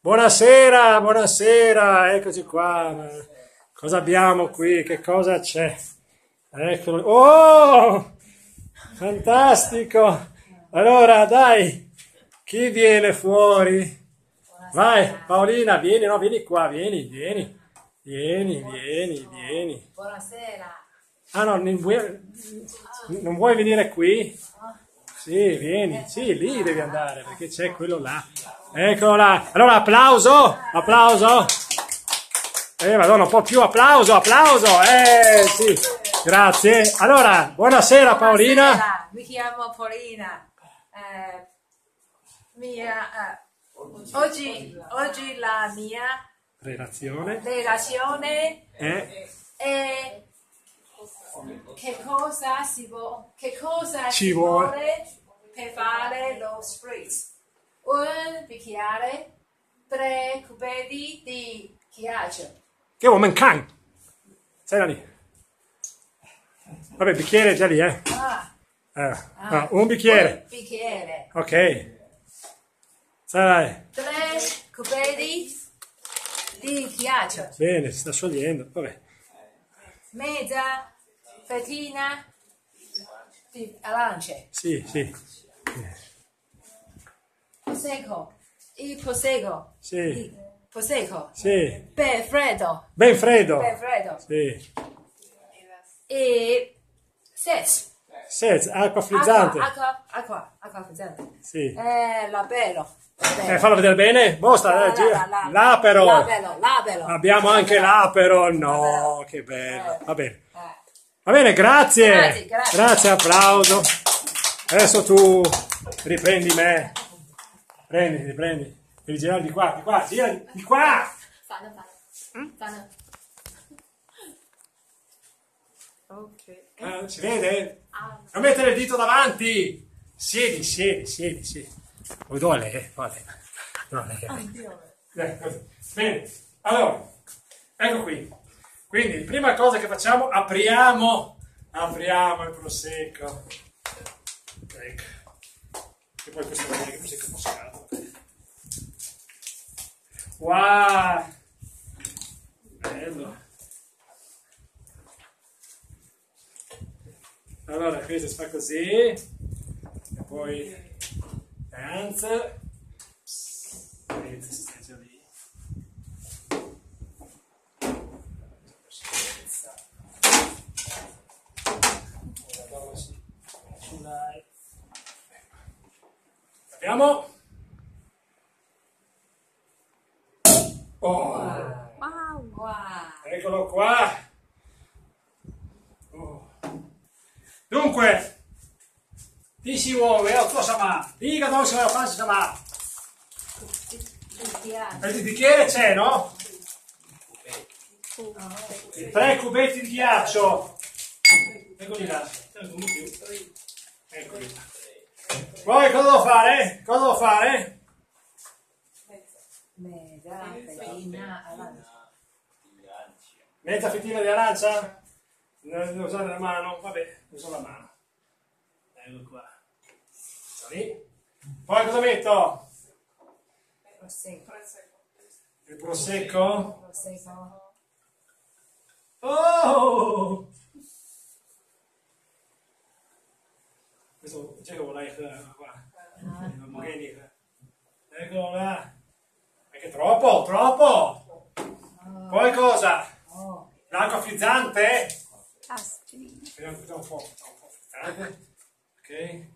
Buonasera, buonasera, eccoci qua. Cosa abbiamo qui? Che cosa c'è? Eccolo. Oh! Fantastico! Allora, dai, chi viene fuori? Vai, Paolina, vieni, no, vieni qua, vieni, vieni, vieni, vieni, vieni. Buonasera. Ah no, non vuoi, non vuoi venire qui? Sì, vieni, sì, lì devi andare perché c'è quello là. Eccolo là. Allora, applauso, applauso. Eh, madonna, un po' più applauso, applauso. Eh, sì, grazie. Allora, buonasera Paolina. Buonasera, Mi chiamo Paolina. Eh, mia, eh, oggi, oggi la mia Relazione. relazione Eh, è che cosa si vuole, che cosa Ci si vuole. vuole per fare lo spritz. Un bicchiere, tre cubetti di ghiaccio. che woman can. Sei da lì. Vabbè, bicchiere è già lì, eh. Ah, Eh, ah, un bicchiere. Un bicchiere. Ok. Sai, tre cubetti di ghiaccio, bene, si sta sciogliendo. Vabbè. mezza fettina di arance, Sì, sì. Prosecco, il prosecco, Sì. il prosecco, Sì. per freddo, Ben freddo. per freddo, Sì. e ses, Sez, acqua frizzante. acqua, acqua, acqua frizzante, Sì. eh, labello, Eh, fallo vedere bene. Mostra, eh, gira. L'apero. labello, labello, Abbiamo anche l'apero. No, che bello. Va bene. Eh, Va bene, grazie. Grazie, grazie. Grazie, applauso. Adesso tu riprendi me prendi, prenditi, devi girare di qua, di qua, gira di qua! Fanno, fanno. Fanno. Ok. Ah, si vede? Ah. Non mettere il dito davanti! Siedi, siedi, siedi, siedi. Vuoi dole? Eh? Vale. è Eh, Bene, allora, ecco qui. Quindi, prima cosa che facciamo, apriamo, apriamo il prosecco. Ecco. E poi questo va bene che è moscato. Wow! Bello. Allora, questo si fa così, e poi danza, e si sta lì. Abbiamo. Oh, Wow. eccolo qua. Oh. Dunque, ti si muove, oh, cosa ma? Dica dove si va a fare, si va. Il bicchiere c'è, no? Tre cubetti di ghiaccio. Eccoli là. Eccoli là. Poi cosa devo fare? Cosa devo fare? Mezza fettina arancia. Mezza fettina di arancia? Non devo usare la mano? Vabbè, uso la mano. Ecco qua. Lì. Poi cosa metto? Prosecco. Il prosecco? Prosecco. Oh! Questo c'è che vuole qua. Non magari Eccolo là. È che troppo, troppo! Poi cosa? L'acqua frizzante? Vediamo un po', un po' frizzante. Ok.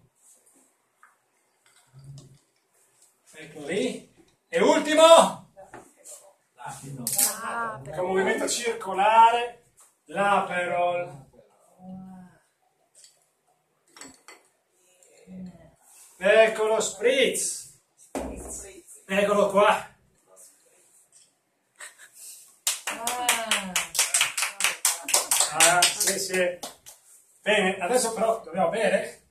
Ecco lì. E ultimo? Con movimento circolare, l'aperol. Ecco lo spritz. Eccolo qua. Ah. Sì, sì. Bene, adesso però dobbiamo bere?